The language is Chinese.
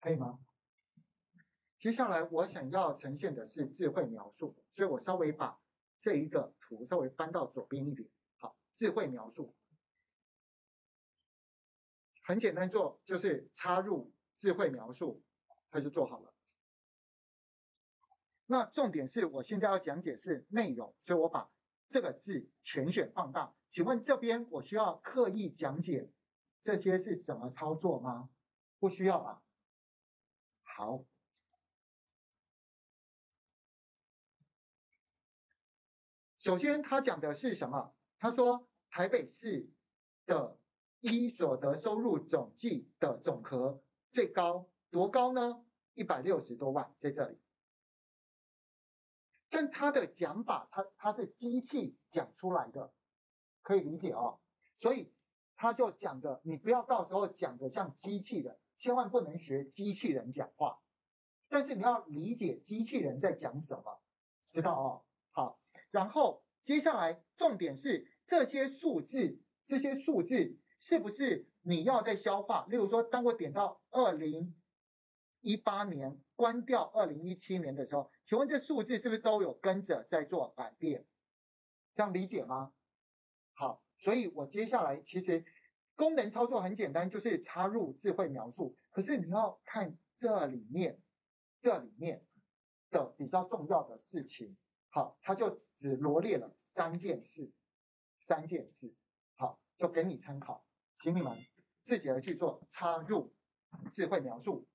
可以吗？接下来我想要呈现的是智慧描述，所以我稍微把这一个图稍微翻到左边一点。好，智慧描述很简单做，就是插入智慧描述，它就做好了。那重点是我现在要讲解是内容，所以我把这个字全选放大。请问这边我需要刻意讲解这些是怎么操作吗？不需要吧？好。首先，他讲的是什么？他说台北市的一所得收入总计的总和最高多高呢？一百六十多万在这里。但他的讲法，他他是机器讲出来的，可以理解哦。所以他就讲的，你不要到时候讲的像机器人，千万不能学机器人讲话。但是你要理解机器人在讲什么，知道哦？好。然后接下来重点是这些数字，这些数字是不是你要在消化？例如说，当我点到二零一八年关掉二零一七年的时候，请问这数字是不是都有跟着在做改变？这样理解吗？好，所以我接下来其实功能操作很简单，就是插入智慧描述。可是你要看这里面，这里面的比较重要的事情。好，他就只罗列了三件事，三件事，好，就给你参考，请你们自己来去做插入智慧描述。